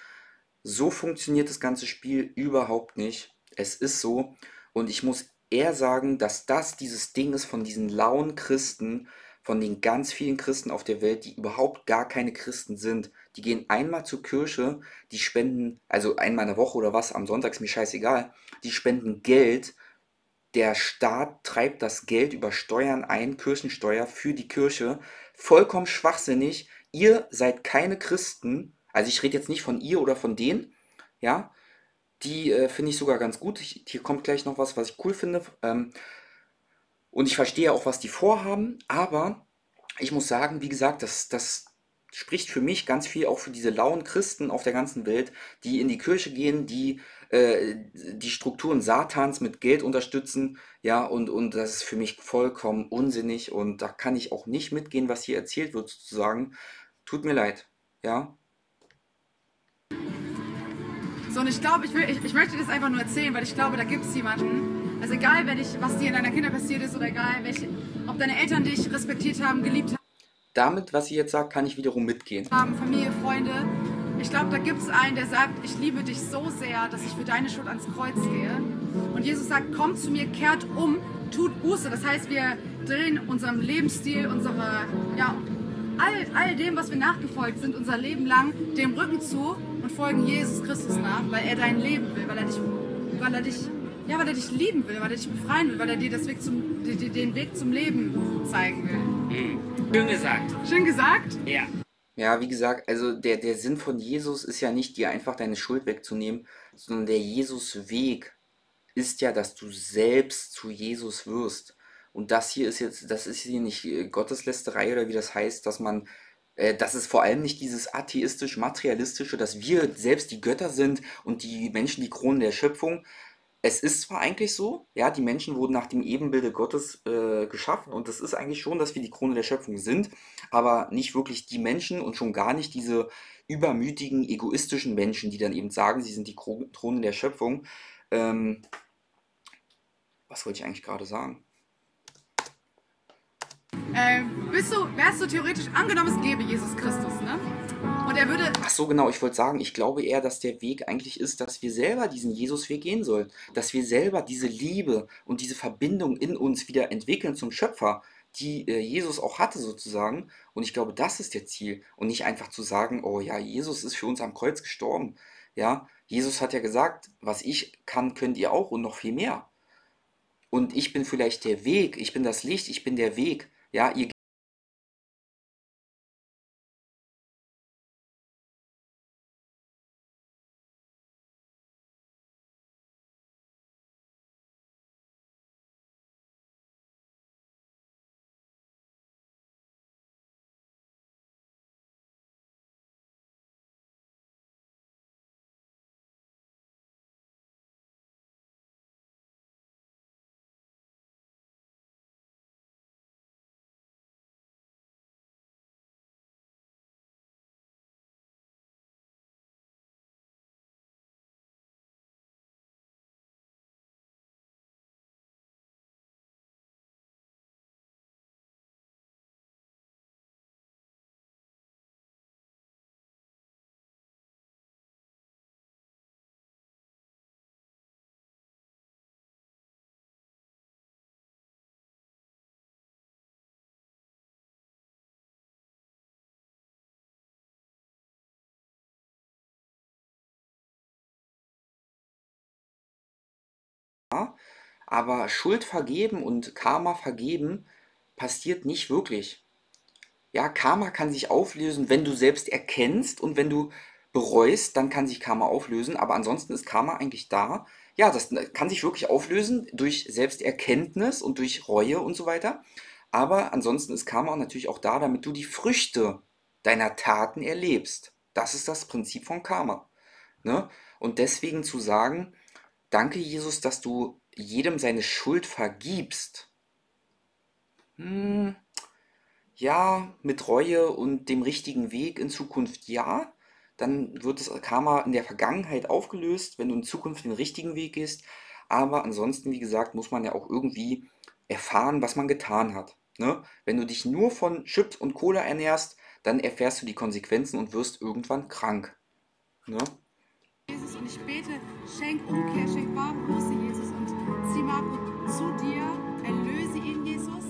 So funktioniert das ganze Spiel überhaupt nicht. Es ist so. Und ich muss eher sagen, dass das dieses Ding ist von diesen lauen Christen, von den ganz vielen Christen auf der Welt, die überhaupt gar keine Christen sind. Die gehen einmal zur Kirche, die spenden, also einmal in der Woche oder was, am Sonntag ist mir scheißegal, die spenden Geld. Der Staat treibt das Geld über Steuern ein, Kirchensteuer für die Kirche. Vollkommen schwachsinnig. Ihr seid keine Christen. Also ich rede jetzt nicht von ihr oder von denen, ja. Die äh, finde ich sogar ganz gut. Ich, hier kommt gleich noch was, was ich cool finde. Ähm, und ich verstehe auch, was die vorhaben, aber ich muss sagen, wie gesagt, das, das spricht für mich ganz viel auch für diese lauen Christen auf der ganzen Welt, die in die Kirche gehen, die äh, die Strukturen Satans mit Geld unterstützen, ja, und, und das ist für mich vollkommen unsinnig und da kann ich auch nicht mitgehen, was hier erzählt wird, sozusagen. Tut mir leid, ja. So, und ich glaube, ich, ich, ich möchte das einfach nur erzählen, weil ich glaube, da gibt es jemanden, also egal, wenn ich, was dir in deiner Kinder passiert ist oder egal, welche, ob deine Eltern dich respektiert haben, geliebt haben. Damit, was sie jetzt sagt, kann ich wiederum mitgehen. Haben Familie, Freunde. Ich glaube, da gibt es einen, der sagt, ich liebe dich so sehr, dass ich für deine Schuld ans Kreuz gehe. Und Jesus sagt, komm zu mir, kehrt um, tut Buße. Das heißt, wir drehen unserem Lebensstil, unsere, ja, all, all dem, was wir nachgefolgt sind, unser Leben lang, dem Rücken zu und folgen Jesus Christus nach, weil er dein Leben will, weil er dich, weil er dich ja, weil er dich lieben will, weil er dich befreien will, weil er dir das Weg zum, den Weg zum Leben zeigen will. Schön gesagt. Schön gesagt? Ja. Ja, wie gesagt, also der, der Sinn von Jesus ist ja nicht, dir einfach deine Schuld wegzunehmen, sondern der Jesus-Weg ist ja, dass du selbst zu Jesus wirst. Und das hier ist jetzt, das ist hier nicht äh, Gotteslästerei oder wie das heißt, dass man, äh, das ist vor allem nicht dieses atheistisch-materialistische, dass wir selbst die Götter sind und die Menschen die Kronen der Schöpfung, es ist zwar eigentlich so, ja, die Menschen wurden nach dem Ebenbilde Gottes äh, geschaffen und es ist eigentlich schon, dass wir die Krone der Schöpfung sind, aber nicht wirklich die Menschen und schon gar nicht diese übermütigen, egoistischen Menschen, die dann eben sagen, sie sind die Krone der Schöpfung. Ähm, was wollte ich eigentlich gerade sagen? Äh, bist du, wärst du theoretisch, angenommen es gäbe Jesus Christus, ne? Er würde. Ach so, genau, ich wollte sagen, ich glaube eher, dass der Weg eigentlich ist, dass wir selber diesen Jesus-Weg gehen sollen. Dass wir selber diese Liebe und diese Verbindung in uns wieder entwickeln zum Schöpfer, die äh, Jesus auch hatte sozusagen. Und ich glaube, das ist der Ziel. Und nicht einfach zu sagen, oh ja, Jesus ist für uns am Kreuz gestorben. Ja, Jesus hat ja gesagt, was ich kann, könnt ihr auch und noch viel mehr. Und ich bin vielleicht der Weg, ich bin das Licht, ich bin der Weg. Ja, ihr aber Schuld vergeben und Karma vergeben passiert nicht wirklich. Ja, Karma kann sich auflösen, wenn du selbst erkennst und wenn du bereust, dann kann sich Karma auflösen, aber ansonsten ist Karma eigentlich da. Ja, das kann sich wirklich auflösen durch Selbsterkenntnis und durch Reue und so weiter. Aber ansonsten ist Karma natürlich auch da, damit du die Früchte deiner Taten erlebst. Das ist das Prinzip von Karma. Ne? Und deswegen zu sagen, danke Jesus, dass du jedem seine Schuld vergibst, hm, ja, mit Reue und dem richtigen Weg in Zukunft ja, dann wird das Karma in der Vergangenheit aufgelöst, wenn du in Zukunft den richtigen Weg gehst. Aber ansonsten, wie gesagt, muss man ja auch irgendwie erfahren, was man getan hat. Ne? Wenn du dich nur von Chips und Cola ernährst, dann erfährst du die Konsequenzen und wirst irgendwann krank. Ne? Jesus, und ich bete, schenk Umkehr, schenk Buße, Jesus, Marco zu dir, erlöse ihn, Jesus.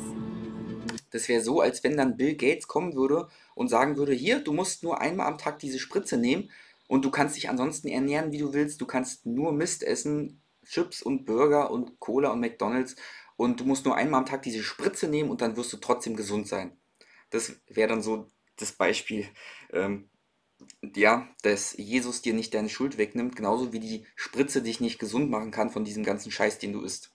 Das wäre so, als wenn dann Bill Gates kommen würde und sagen würde, hier, du musst nur einmal am Tag diese Spritze nehmen und du kannst dich ansonsten ernähren, wie du willst. Du kannst nur Mist essen, Chips und Burger und Cola und McDonald's und du musst nur einmal am Tag diese Spritze nehmen und dann wirst du trotzdem gesund sein. Das wäre dann so das Beispiel, ähm, ja, dass Jesus dir nicht deine Schuld wegnimmt, genauso wie die Spritze dich nicht gesund machen kann von diesem ganzen Scheiß, den du isst.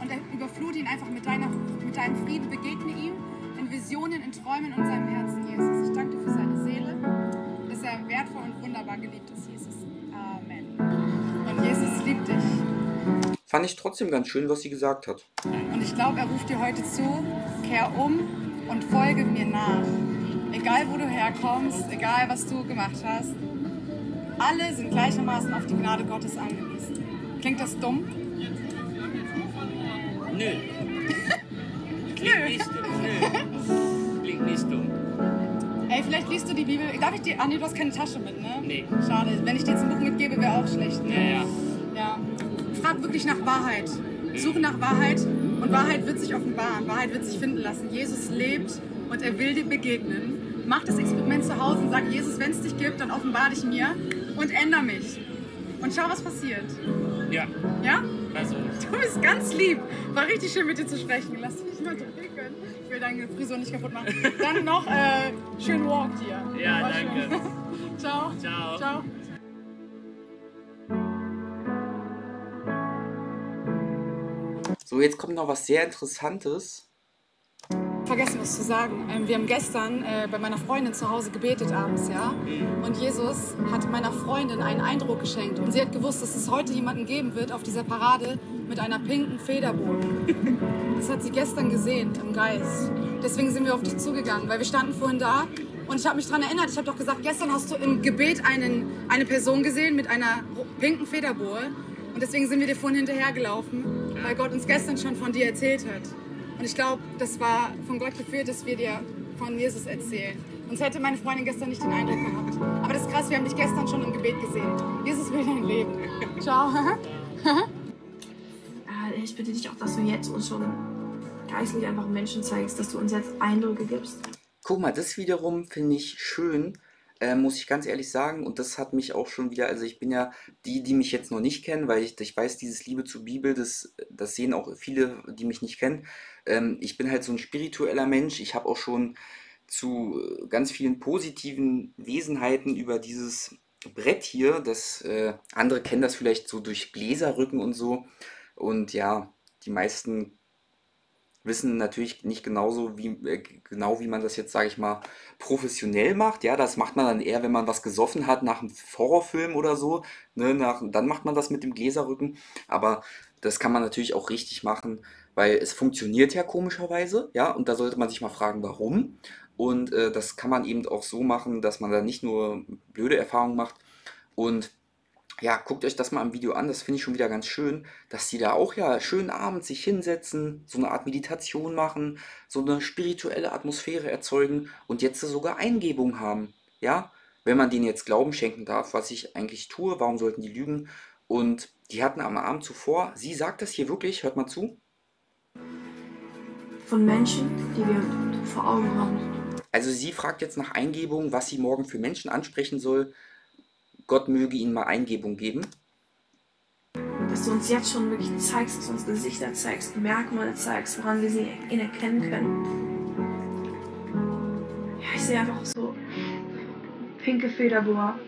Und dann überflut ihn einfach mit, deiner, mit deinem Frieden, begegne ihm in Visionen, in Träumen und seinem Herzen, Jesus. Ich danke dir für seine Seele, dass er wertvoll und wunderbar geliebt ist, Jesus. Amen. Und Jesus liebt dich. Fand ich trotzdem ganz schön, was sie gesagt hat. Und ich glaube, er ruft dir heute zu, kehr um und folge mir nach. Egal wo du herkommst, egal was du gemacht hast, alle sind gleichermaßen auf die Gnade Gottes angewiesen. Klingt das dumm? Nö. Klingt nicht dumm. Nö. Klingt nicht dumm. Ey, vielleicht liest du die Bibel. Darf ich dir. Ah, nee, du hast keine Tasche mit, ne? Nee. Schade. Wenn ich dir jetzt ein Buch mitgebe, wäre auch schlecht. Ne? Ja, ja. Ja. Frag wirklich nach Wahrheit. Suche nach Wahrheit und Wahrheit wird sich offenbaren. Wahrheit wird sich finden lassen. Jesus lebt und er will dir begegnen. Mach das Experiment zu Hause und sag, Jesus, wenn es dich gibt, dann offenbar dich mir und änder mich. Und schau, was passiert. Ja, Ja? also. Du bist ganz lieb. War richtig schön mit dir zu sprechen. Lass mich mal drücken. Ich will deine Frisur nicht kaputt machen. Dann noch äh, schönen Walk dir. Ja, War danke. schön. Ciao. Ciao. Ciao. So, jetzt kommt noch was sehr Interessantes. Vergessen was zu sagen. Ähm, wir haben gestern äh, bei meiner Freundin zu Hause gebetet abends, ja. Und Jesus hat meiner Freundin einen Eindruck geschenkt. Und sie hat gewusst, dass es heute jemanden geben wird auf dieser Parade mit einer pinken Federbohne. Das hat sie gestern gesehen im Geist. Deswegen sind wir auf dich zugegangen, weil wir standen vorhin da und ich habe mich daran erinnert. Ich habe doch gesagt, gestern hast du im Gebet einen, eine Person gesehen mit einer pinken Federbohle. Und deswegen sind wir dir vorhin hinterhergelaufen, weil Gott uns gestern schon von dir erzählt hat. Und ich glaube, das war von Gott geführt, dass wir dir von Jesus erzählen. Sonst hätte meine Freundin gestern nicht den Eindruck gehabt. Aber das ist krass, wir haben dich gestern schon im Gebet gesehen. Jesus will dein Leben. Ciao. Äh, Ich bitte dich auch, dass du jetzt uns schon geistlich einfach Menschen zeigst, dass du uns jetzt Eindrücke gibst. Guck mal, das wiederum finde ich schön, äh, muss ich ganz ehrlich sagen. Und das hat mich auch schon wieder, also ich bin ja die, die mich jetzt noch nicht kennen, weil ich, ich weiß, dieses Liebe zur Bibel, das, das sehen auch viele, die mich nicht kennen. Ähm, ich bin halt so ein spiritueller Mensch. Ich habe auch schon zu ganz vielen positiven Wesenheiten über dieses Brett hier, das äh, andere kennen das vielleicht so durch Gläserrücken und so. Und ja, die meisten wissen natürlich nicht genauso wie äh, genau wie man das jetzt sage ich mal professionell macht. Ja das macht man dann eher wenn man was gesoffen hat nach einem Horrorfilm oder so ne nach dann macht man das mit dem Gläserrücken. Aber das kann man natürlich auch richtig machen weil es funktioniert ja komischerweise ja und da sollte man sich mal fragen warum. Und äh, das kann man eben auch so machen dass man da nicht nur blöde Erfahrungen macht. Und ja, guckt euch das mal im Video an, das finde ich schon wieder ganz schön, dass die da auch ja schön abends sich hinsetzen, so eine Art Meditation machen, so eine spirituelle Atmosphäre erzeugen und jetzt sogar Eingebung haben. Ja, wenn man denen jetzt Glauben schenken darf, was ich eigentlich tue, warum sollten die lügen? Und die hatten am Abend zuvor, sie sagt das hier wirklich, hört mal zu. Von Menschen, die wir vor Augen haben. Also sie fragt jetzt nach Eingebung, was sie morgen für Menschen ansprechen soll. Gott möge ihnen mal Eingebung geben. Dass du uns jetzt schon wirklich zeigst, dass du uns Gesichter zeigst, Merkmale zeigst, woran wir sie ihn erkennen können. Ja, ich sehe einfach so pinke Federboa.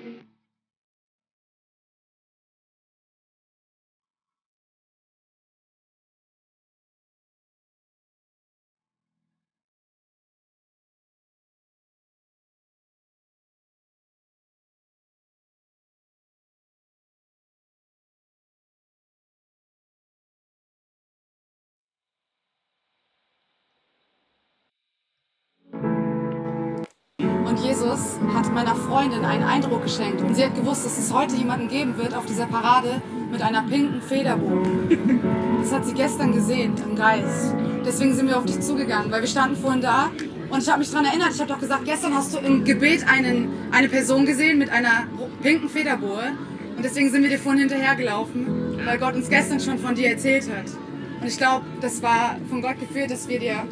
Jesus hat meiner Freundin einen Eindruck geschenkt. Und sie hat gewusst, dass es heute jemanden geben wird auf dieser Parade mit einer pinken Federbohne. Das hat sie gestern gesehen im Geist. Deswegen sind wir auf dich zugegangen, weil wir standen vorhin da. Und ich habe mich daran erinnert, ich habe doch gesagt, gestern hast du im Gebet einen, eine Person gesehen mit einer pinken Federbohre. Und deswegen sind wir dir vorhin hinterhergelaufen, weil Gott uns gestern schon von dir erzählt hat. Und ich glaube, das war von Gott geführt, dass wir dir.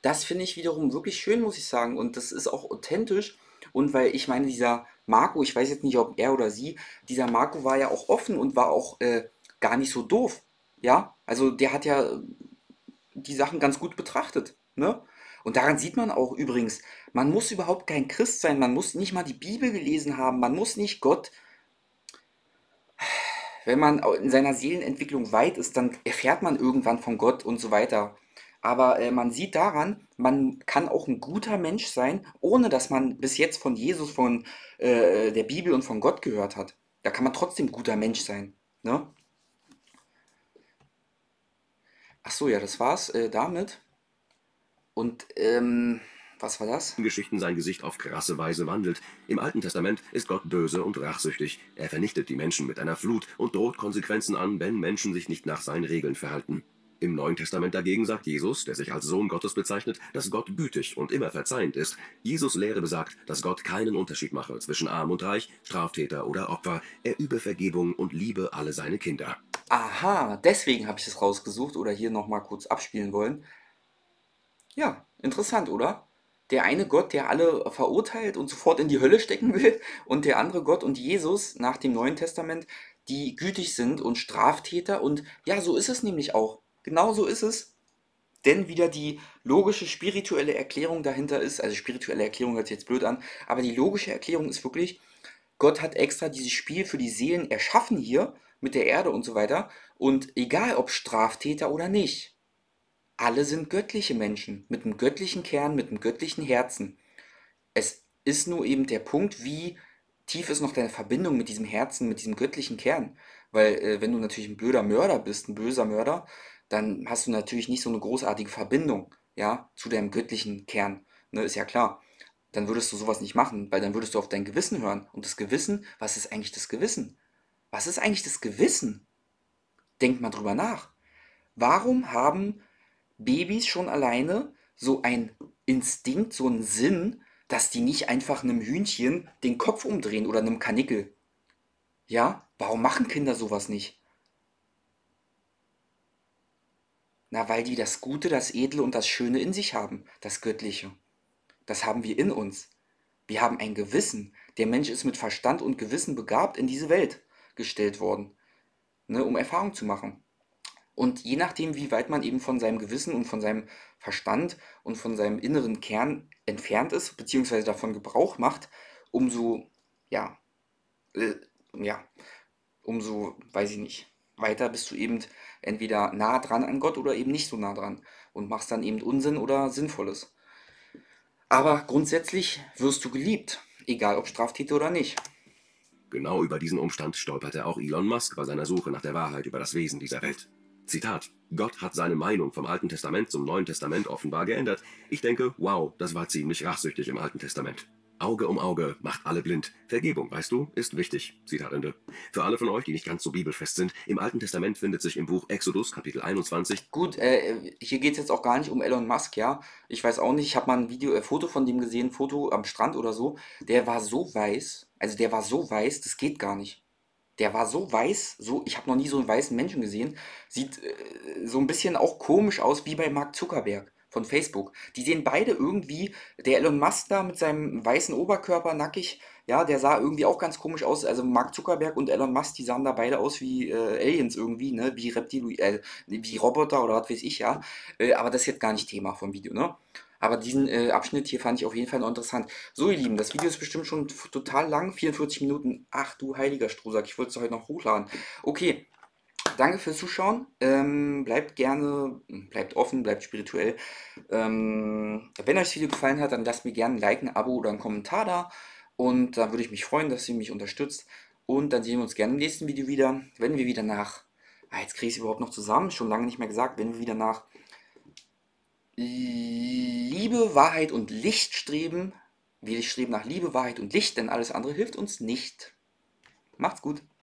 Das finde ich wiederum wirklich schön, muss ich sagen. Und das ist auch authentisch. Und weil ich meine, dieser Marco, ich weiß jetzt nicht, ob er oder sie, dieser Marco war ja auch offen und war auch äh, gar nicht so doof. Ja, also der hat ja die Sachen ganz gut betrachtet. Ne? Und daran sieht man auch übrigens, man muss überhaupt kein Christ sein, man muss nicht mal die Bibel gelesen haben, man muss nicht Gott. Wenn man in seiner Seelenentwicklung weit ist, dann erfährt man irgendwann von Gott und so weiter. Aber äh, man sieht daran, man kann auch ein guter Mensch sein, ohne dass man bis jetzt von Jesus, von äh, der Bibel und von Gott gehört hat. Da kann man trotzdem guter Mensch sein. Ne? Ach so, ja, das war's äh, damit. Und, ähm, was war das? Geschichten sein Gesicht auf krasse Weise wandelt. Im Alten Testament ist Gott böse und rachsüchtig. Er vernichtet die Menschen mit einer Flut und droht Konsequenzen an, wenn Menschen sich nicht nach seinen Regeln verhalten. Im Neuen Testament dagegen sagt Jesus, der sich als Sohn Gottes bezeichnet, dass Gott gütig und immer verzeihend ist. Jesus Lehre besagt, dass Gott keinen Unterschied mache zwischen Arm und Reich, Straftäter oder Opfer. Er übe Vergebung und liebe alle seine Kinder. Aha, deswegen habe ich es rausgesucht oder hier nochmal kurz abspielen wollen. Ja, interessant, oder? Der eine Gott, der alle verurteilt und sofort in die Hölle stecken will, und der andere Gott und Jesus nach dem Neuen Testament, die gütig sind und Straftäter. Und ja, so ist es nämlich auch. Genau so ist es. Denn wieder die logische spirituelle Erklärung dahinter ist, also spirituelle Erklärung hört sich jetzt blöd an, aber die logische Erklärung ist wirklich, Gott hat extra dieses Spiel für die Seelen erschaffen hier mit der Erde und so weiter. Und egal ob Straftäter oder nicht, alle sind göttliche Menschen mit einem göttlichen Kern, mit einem göttlichen Herzen. Es ist nur eben der Punkt, wie tief ist noch deine Verbindung mit diesem Herzen, mit diesem göttlichen Kern. Weil äh, wenn du natürlich ein blöder Mörder bist, ein böser Mörder, dann hast du natürlich nicht so eine großartige Verbindung, ja, zu deinem göttlichen Kern. Ne, ist ja klar. Dann würdest du sowas nicht machen, weil dann würdest du auf dein Gewissen hören. Und das Gewissen, was ist eigentlich das Gewissen? Was ist eigentlich das Gewissen? Denk mal drüber nach. Warum haben Babys schon alleine so ein Instinkt, so einen Sinn, dass die nicht einfach einem Hühnchen den Kopf umdrehen oder einem Kanickel? Ja, warum machen Kinder sowas nicht? Na, weil die das Gute, das Edle und das Schöne in sich haben, das Göttliche. Das haben wir in uns. Wir haben ein Gewissen. Der Mensch ist mit Verstand und Gewissen begabt in diese Welt gestellt worden, ne, um Erfahrung zu machen. Und je nachdem, wie weit man eben von seinem Gewissen und von seinem Verstand und von seinem inneren Kern entfernt ist, beziehungsweise davon Gebrauch macht, umso, ja, äh, ja, umso, weiß ich nicht, weiter bist du eben entweder nah dran an Gott oder eben nicht so nah dran und machst dann eben Unsinn oder Sinnvolles. Aber grundsätzlich wirst du geliebt, egal ob Straftäter oder nicht. Genau über diesen Umstand stolperte auch Elon Musk bei seiner Suche nach der Wahrheit über das Wesen dieser Welt. Zitat: Gott hat seine Meinung vom Alten Testament zum Neuen Testament offenbar geändert. Ich denke, wow, das war ziemlich rachsüchtig im Alten Testament. Auge um Auge macht alle blind. Vergebung, weißt du, ist wichtig. Zitat Ende. Für alle von euch, die nicht ganz so bibelfest sind, im Alten Testament findet sich im Buch Exodus, Kapitel 21. Gut, äh, hier geht es jetzt auch gar nicht um Elon Musk, ja. Ich weiß auch nicht, ich habe mal ein Video, äh, Foto von dem gesehen, Foto am Strand oder so. Der war so weiß, also der war so weiß, das geht gar nicht. Der war so weiß, so, ich habe noch nie so einen weißen Menschen gesehen. Sieht äh, so ein bisschen auch komisch aus wie bei Mark Zuckerberg von Facebook. Die sehen beide irgendwie, der Elon Musk da mit seinem weißen Oberkörper nackig, ja, der sah irgendwie auch ganz komisch aus. Also Mark Zuckerberg und Elon Musk, die sahen da beide aus wie äh, Aliens irgendwie, ne, wie Reptil, äh, wie Roboter oder was weiß ich, ja. Äh, aber das ist jetzt gar nicht Thema vom Video, ne. Aber diesen äh, Abschnitt hier fand ich auf jeden Fall noch interessant. So, ihr Lieben, das Video ist bestimmt schon total lang, 44 Minuten. Ach du heiliger Strohsack, ich wollte es heute noch hochladen. Okay, danke fürs Zuschauen. Ähm, bleibt gerne, bleibt offen, bleibt spirituell. Ähm, wenn euch das Video gefallen hat, dann lasst mir gerne ein Like, ein Abo oder einen Kommentar da. Und da würde ich mich freuen, dass ihr mich unterstützt. Und dann sehen wir uns gerne im nächsten Video wieder, wenn wir wieder nach, ah, jetzt kriege ich es überhaupt noch zusammen, schon lange nicht mehr gesagt, wenn wir wieder nach Liebe, Wahrheit und Licht streben. Wir streben nach Liebe, Wahrheit und Licht, denn alles andere hilft uns nicht. Macht's gut.